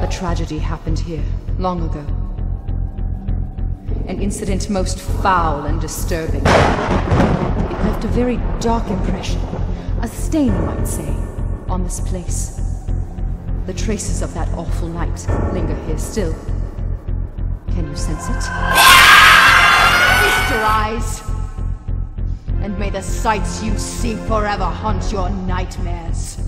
A tragedy happened here, long ago. An incident most foul and disturbing. It left a very dark impression, a stain, you might say, on this place. The traces of that awful night linger here still. Can you sense it? Feast your eyes! And may the sights you see forever haunt your nightmares.